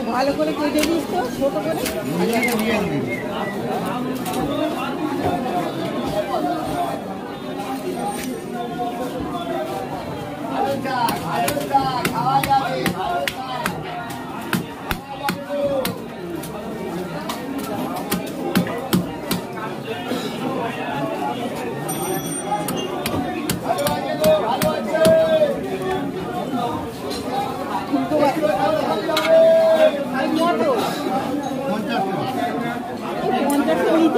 আচ্ছা, ভালো করে কেটে দিস তো ছোট করে। খাওয়া যাবে